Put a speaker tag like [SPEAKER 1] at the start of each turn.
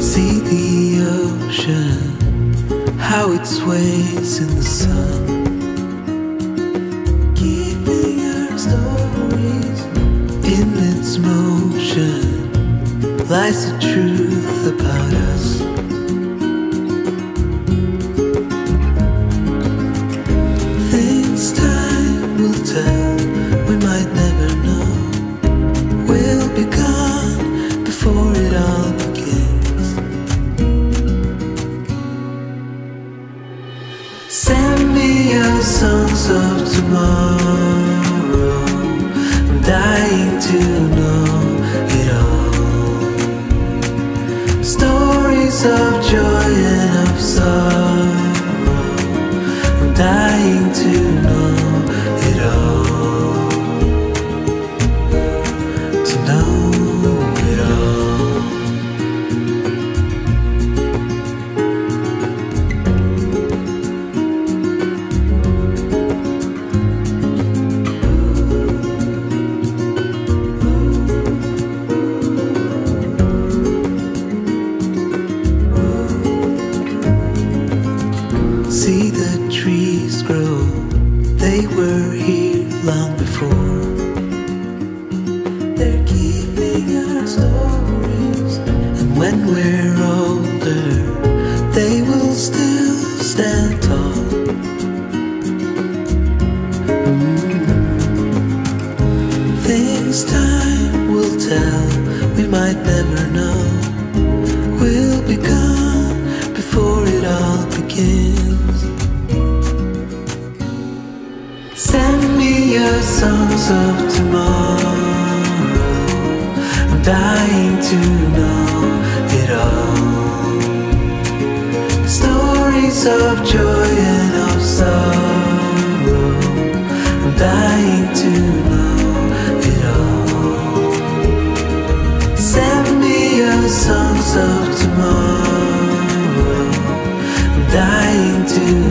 [SPEAKER 1] See the ocean, how it sways in the sun. Lies the truth about us. Things time will tell, we might never know. We'll be gone before it all begins. Send me your songs of tomorrow. Were here long before. They're keeping our stories, and when we're older, they will still stand tall. Mm. Things time will tell, we might never know. We'll be gone before it all begins. songs of tomorrow. I'm dying to know it all. Stories of joy and of sorrow. I'm dying to know it all. Send me your songs of tomorrow. I'm dying to